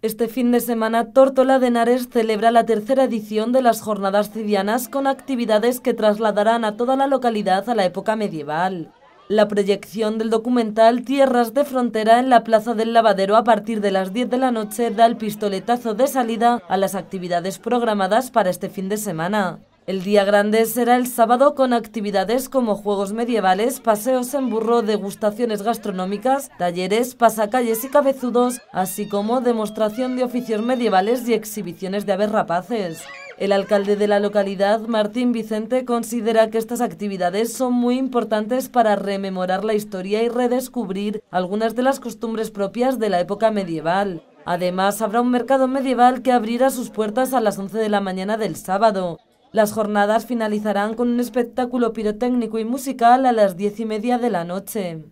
Este fin de semana, Tórtola de Henares celebra la tercera edición de las Jornadas Cidianas con actividades que trasladarán a toda la localidad a la época medieval. La proyección del documental Tierras de Frontera en la Plaza del Lavadero a partir de las 10 de la noche da el pistoletazo de salida a las actividades programadas para este fin de semana. El día grande será el sábado con actividades como juegos medievales, paseos en burro, degustaciones gastronómicas, talleres, pasacalles y cabezudos, así como demostración de oficios medievales y exhibiciones de aves rapaces. El alcalde de la localidad, Martín Vicente, considera que estas actividades son muy importantes para rememorar la historia y redescubrir algunas de las costumbres propias de la época medieval. Además, habrá un mercado medieval que abrirá sus puertas a las 11 de la mañana del sábado. Las jornadas finalizarán con un espectáculo pirotécnico y musical a las diez y media de la noche.